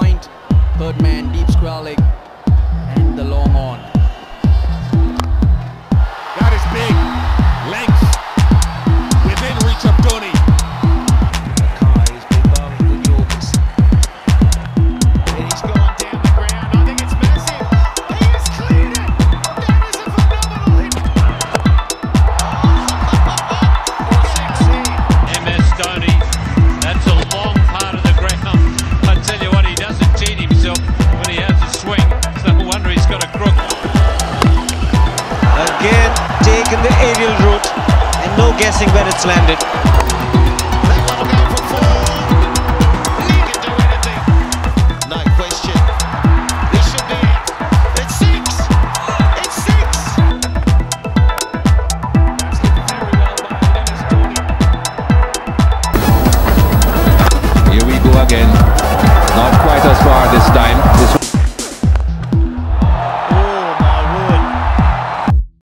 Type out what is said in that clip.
Point, third man, deep square leg. taken the aerial route and no guessing where it's landed. Here we go again. Not quite as far this time.